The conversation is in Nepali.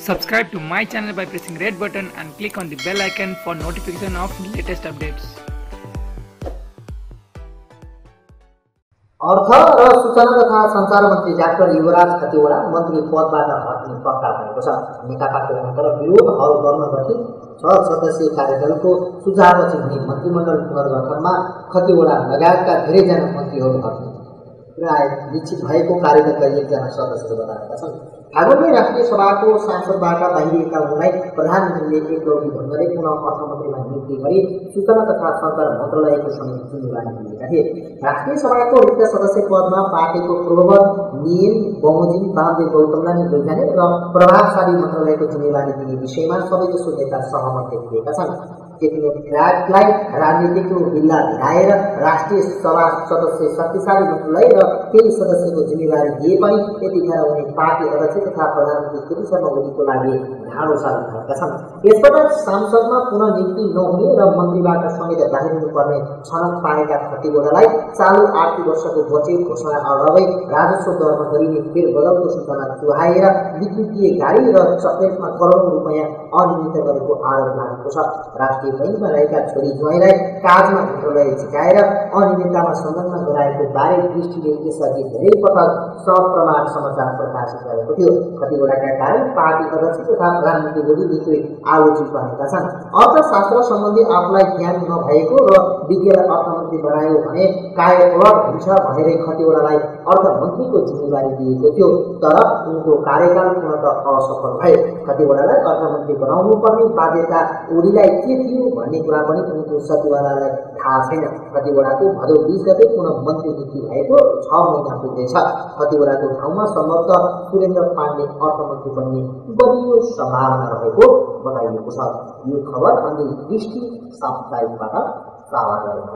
Subscribe to my channel by pressing red button and click on the bell icon for notification of latest updates. अर्थ र सूचना तथा सञ्चार मन्त्री डाक्टर युवराज खतिवडा मन्त्री पदबाट हट्ने पक्का भएको छ तर विरोधहरू गर्न गठित सदस्यीय कार्यदलको सुझावपछि हुने मन्त्रीमण्डल पुनर्गठनमा खतिवडा लगायतका धेरैजना मन्त्रीहरू हट्ने प्राय निश्चित भएको कार्यदलका एकजना सदस्यले बताएका छन्। फागुनमै राष्ट्रिय सभाको सांसदबाट बाहिरिएका उनलाई प्रधानमन्त्रीले एक लौटी ढङ्गले पुनः अर्थमन्त्रीमा नियुक्ति गरी सूचना तथा सञ्चार मन्त्रालयको समिति जिम्मेवारी दिएका थिए। राष्ट्रिय सभाको रिक्त सदस्य पदमा पार्टीको पूर्ववत नियम बमोजिम वामदेव गौतमलाई वैज्ञानिक र प्रभावशाली मन्त्रालयको जिम्मेवारी दिने विषयमा सबैजसो नेता सहमत देखिएका छन्। ट्र्याकलाई राजनीतिक ढिल्ला भिडाएर राष्ट्रिय सभा सदस्य शक्तिशाली मन्त्रालय र केही सदस्यको जिम्मेवारी दिए पनि यतिखेर उनी पार्टी अध्यक्ष तथा प्रधानमन्त्री केपी शर्मा ओलीको लागि ढाडो साबित भएका छन्। यसपटक सांसदमा पुनः नियुक्ति नहुने र मन्त्रीबाट समेत बाहिरिनुपर्ने छनक पाएका खतिवडालाई चालु आर्थिक वर्षको बजेट घोषणा अगावै राजस्व दरमा गरिने फेरबदलको सूचना चुहाएर विद्युतीय गाडी र चक्लेटमा करोडौँ रुपियाँ अनियमित गरेको आरोप लागेको छ। राष्ट्रिय बैङ्कमा रहेका छोरी ज्वाइँलाई काजमा मन्त्रालय झिकाएर अनियमिततामा संलग्न गराएको बारे दृष्टिले यसअघि धेरै पटक सप्रमाण समाचार प्रकाशित गरेको थियो। कतिवटाका कारण पार्टी अध्यक्ष तथा प्रधानमन्त्री मोदी निकै आलोचित बनेका छन्। अर्थशास्त्र सम्बन्धी आफूलाई ज्ञान नभएको र विज्ञलाई अर्थमन्त्री बनायो भने कायपलट हुन्छ भनेरै खतिवटालाई अर्थमन्त्रीको जिम्मेवारी दिएको थियो। तर उनको कार्यकाल पूर्णत असफल भए खतिवटालाई अर्थमन्त्री बनाउनु पर्ने बाध्यता ओलीलाई के थियो भन्ने कुरा पनि उनको सचिवालयलाई थाहा छैन। कतिवटाको भदौ बिस गते पुनः मन्त्री नियुक्ति भएको छ महिना पुग्दैछ। कतिवटाको ठाउँमा सम्भवतः सुरेन्द्र पाण्डे अर्थमन्त्री बन्ने बलियो सम्भावना रहेको बताइएको छ। यो खबर अनि दृष्टि साप्ताहिकबाट गरेको